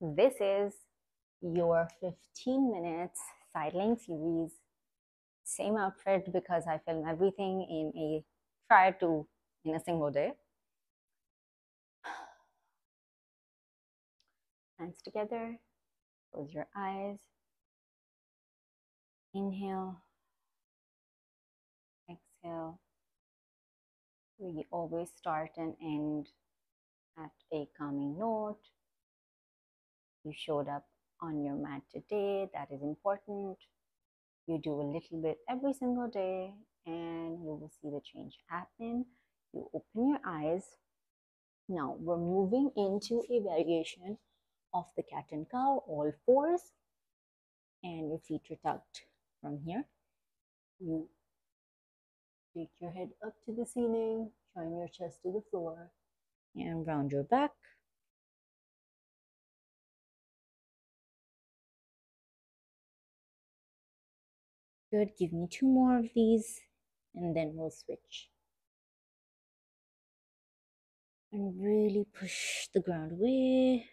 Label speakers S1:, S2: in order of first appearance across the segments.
S1: This is your 15 minutes sideline series. Same outfit because I film everything in a try to in a single day. Hands together, close your eyes. Inhale, exhale. We always start and end at a calming note. You showed up on your mat today, that is important. You do a little bit every single day, and you will see the change happen. You open your eyes. Now we're moving into a variation of the cat and cow, all fours, and your feet are tucked from here. You take your head up to the ceiling, join your chest to the floor, and round your back. Good, give me two more of these, and then we'll switch. And really push the ground away.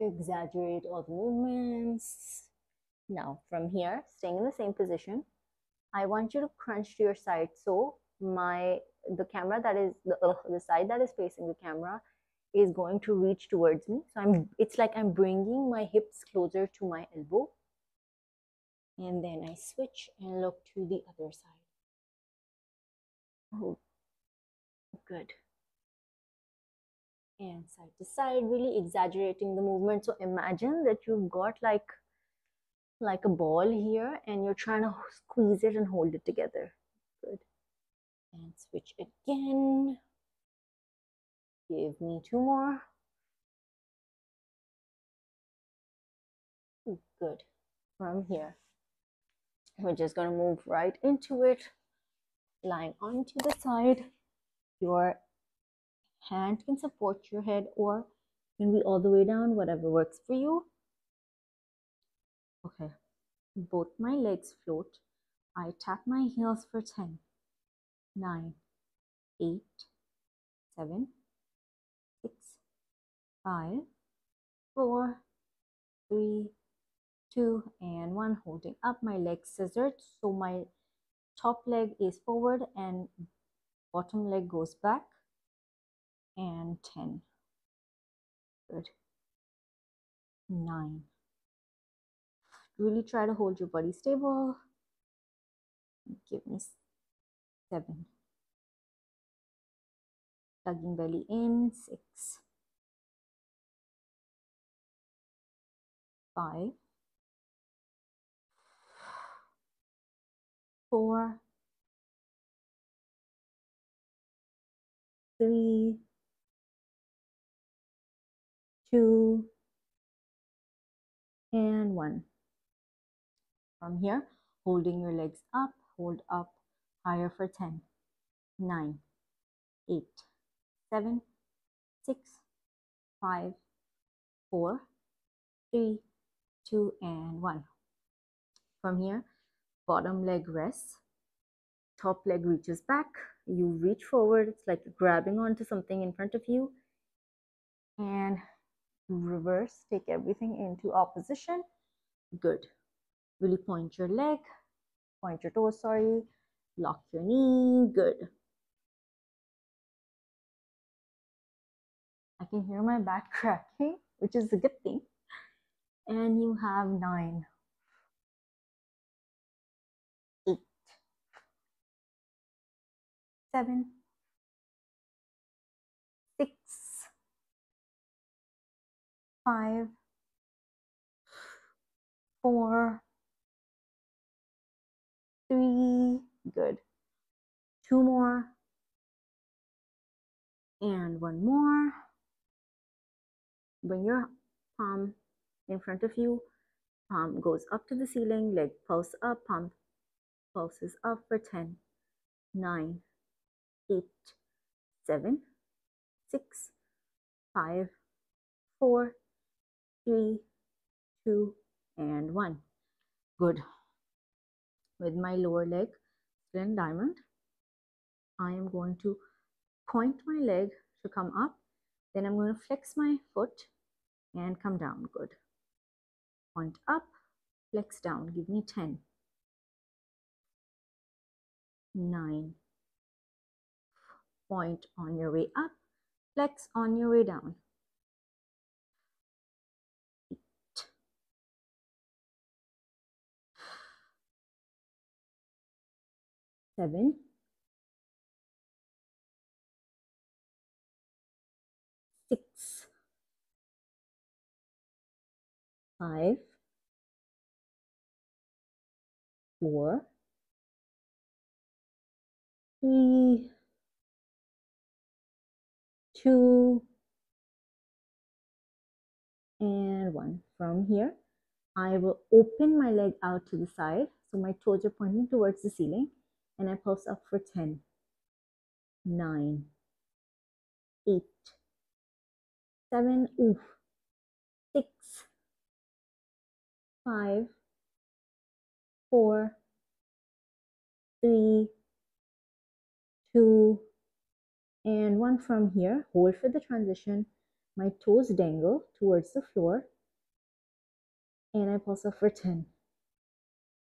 S1: exaggerate all the movements. Now from here, staying in the same position, I want you to crunch to your side. So my the camera that is the, the side that is facing the camera is going to reach towards me. So I'm it's like I'm bringing my hips closer to my elbow. And then I switch and look to the other side. Oh, good and side to side really exaggerating the movement so imagine that you've got like like a ball here and you're trying to squeeze it and hold it together. Good. And switch again. Give me two more. Good. From here. We're just going to move right into it. Lying onto the side. Your hand can support your head or can be all the way down, whatever works for you. Both my legs float. I tap my heels for 10, 9, 8, 7, 6, 5, 4, 3, 2, and 1. Holding up my legs scissored. So my top leg is forward and bottom leg goes back and 10. Good. 9. Really try to hold your body stable. Give me 7. Tugging belly in. 6. 5. 4. 3 two, and one. From here, holding your legs up, hold up higher for 10, 9, 8, 7, 6, 5, 4, 3, 2, and 1. From here, bottom leg rests, top leg reaches back, you reach forward, it's like grabbing onto something in front of you, and reverse, take everything into opposition. Good. Really point your leg, point your toes, sorry. Lock your knee, good. I can hear my back cracking, which is a good thing. And you have nine, eight, seven, five, four, three, good. Two more, and one more. Bring your palm in front of you. Palm goes up to the ceiling, leg pulse up, palm pulses up for 10, 9, 8, 7, 6, 5, 4, three, two, and one. Good. With my lower leg, masculine diamond. I am going to point my leg to come up. Then I'm going to flex my foot and come down. Good. Point up, flex down. Give me 10. 9. Point on your way up, flex on your way down. Seven, six, five, four, three, two, and one. From here, I will open my leg out to the side. So my toes are pointing towards the ceiling and I pulse up for 10, 9, 8, 7, oof, 6, 5, 4, 3, 2, and 1 from here. Hold for the transition. My toes dangle towards the floor. And I pulse up for 10,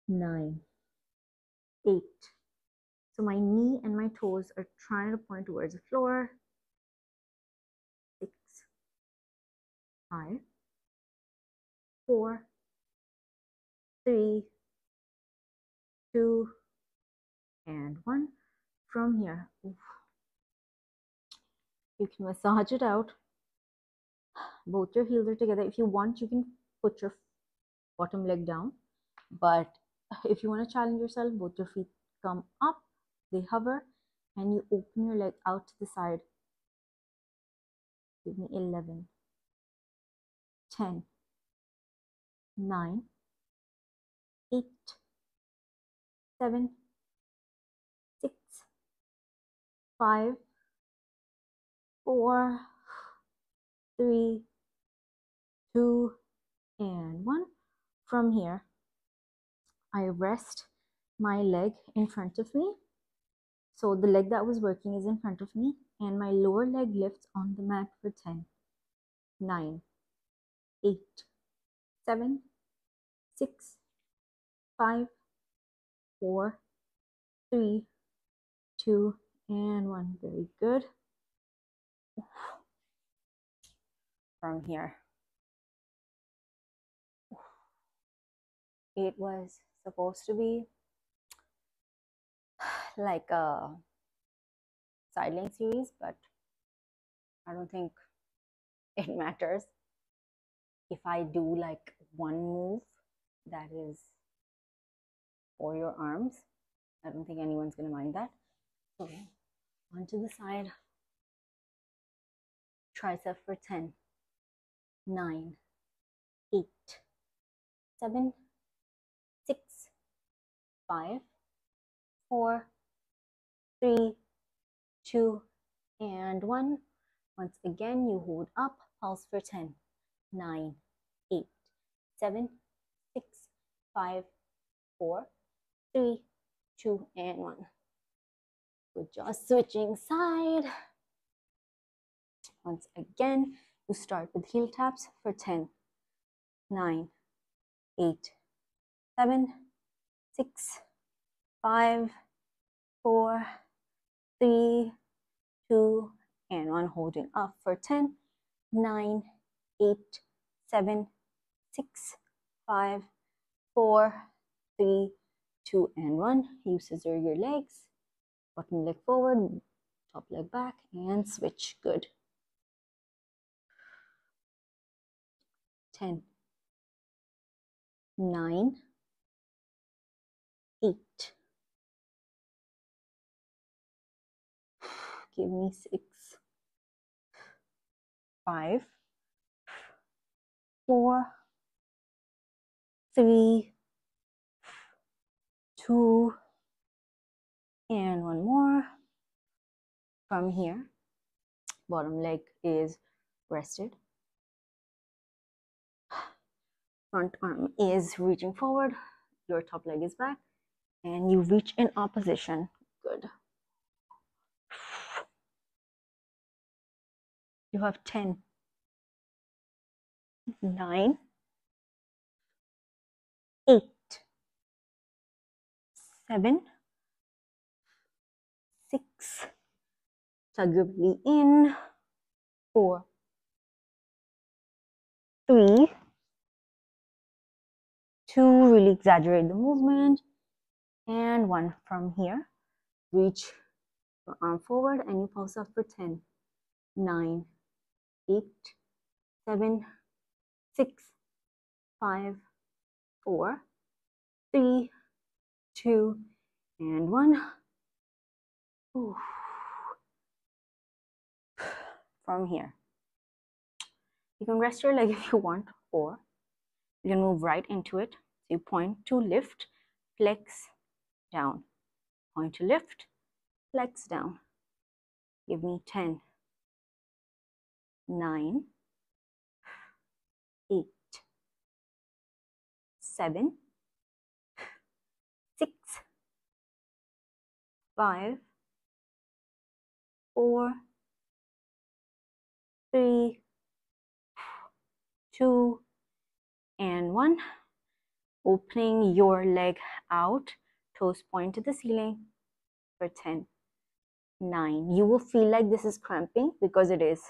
S1: 9, 8, so my knee and my toes are trying to point towards the floor. Six, five, four, three, two, and one. From here, you can massage it out. Both your heels are together. If you want, you can put your bottom leg down. But if you want to challenge yourself, both your feet come up they hover and you open your leg out to the side. Give me 11, 10, 9, 8, 7, 6, 5, 4, 3, 2, and 1. From here, I rest my leg in front of me so the leg that was working is in front of me and my lower leg lifts on the mat for 10, 9, 8, 7, 6, 5, 4, 3, 2, and 1. Very good. From here. It was supposed to be like a sideline series, but I don't think it matters if I do like one move that is for your arms. I don't think anyone's gonna mind that. So onto the side, tricep for 10, 9, 8, 7, 6, 5, 4, three, two, and one. Once again, you hold up, pulse for 10, 9, 8, 7, 6, 5, 4, 3, 2, and 1. Good job. Switching side. Once again, you start with heel taps for 10, 9, 8, 7, 6, 5, 4, three, two, and one. Holding up for 10, 9, 8, 7, 6, 5, 4, 3, 2, and 1. You scissor your legs, bottom leg forward, top leg back, and switch. Good. 10, 9, 8, give me six, five, four, three, two, and one more. From here, bottom leg is rested. Front arm is reaching forward. Your top leg is back. and you reach in opposition. Good. You have 10, 9, 8, 7, 6, tug your belly in, 4, 3, 2, really exaggerate the movement, and 1 from here. Reach your arm forward and you pulse up for 10, 9, eight, seven, six, five, four, three, two, and one. Ooh. From here. You can rest your leg if you want, or you can move right into it. So you point to lift, flex, down. Point to lift, flex, down. Give me 10, nine, eight, seven, six, five, four, three, two, and one. Opening your leg out, toes point to the ceiling for 10, 9. You will feel like this is cramping because it is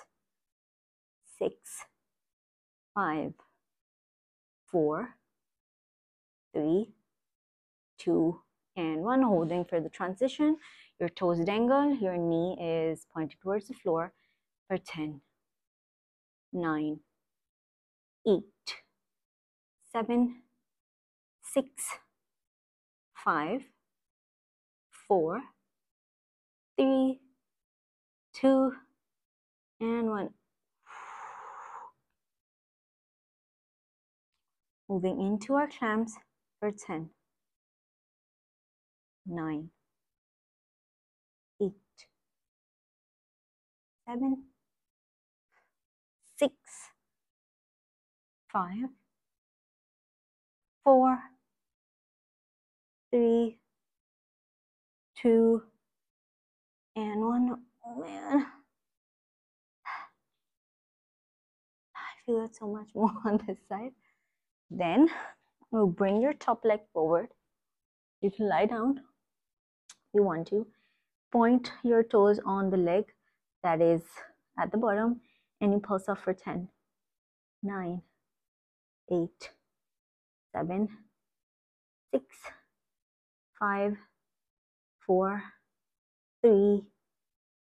S1: six, five, four, three, two, and one. Holding for the transition. Your toes dangle, your knee is pointed towards the floor for 10, 9, 8, 7, 6, 5, 4, 3, 2, and 1. Moving into our clams for 10, 9, 8, 7, 6, 5, 4, 3, 2, and 1. Oh man. I feel it so much more on this side. Then bring your top leg forward. You can lie down if you want to. Point your toes on the leg that is at the bottom and you pulse off for 10, 9, 8, 7, 6, 5, 4, 3,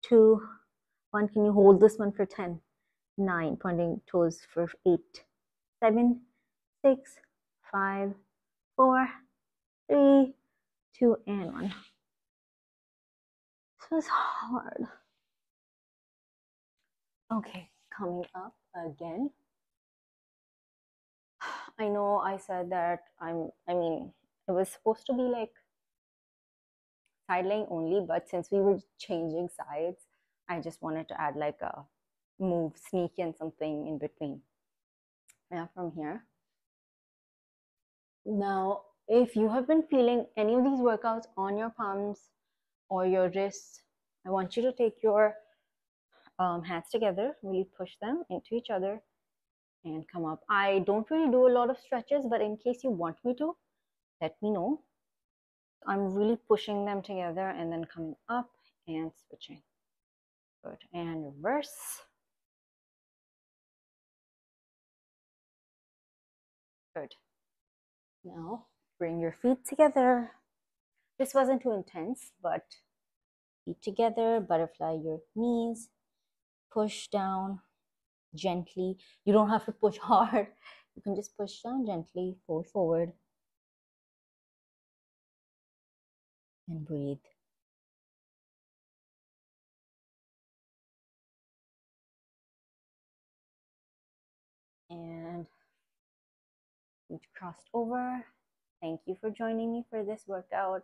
S1: 2, 1. Can you hold this one for 10, 9, pointing toes for 8, 7, six, five, four, three, two, and one. This was hard. Okay, coming up again. I know I said that I'm, I mean, it was supposed to be like side laying only, but since we were changing sides, I just wanted to add like a move, sneak in something in between. Yeah, from here. Now, if you have been feeling any of these workouts on your palms or your wrists, I want you to take your um, hands together, really push them into each other and come up. I don't really do a lot of stretches, but in case you want me to, let me know. I'm really pushing them together and then coming up and switching. Good. And reverse. Good. Now bring your feet together. This wasn't too intense, but feet together, butterfly your knees, push down gently. You don't have to push hard. You can just push down gently, fold forward, and breathe. We've crossed over. Thank you for joining me for this workout.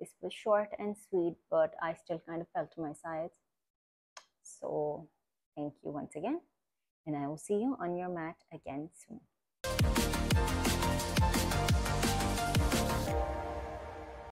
S1: This was short and sweet, but I still kind of fell to my sides. So thank you once again, and I will see you on your mat again soon.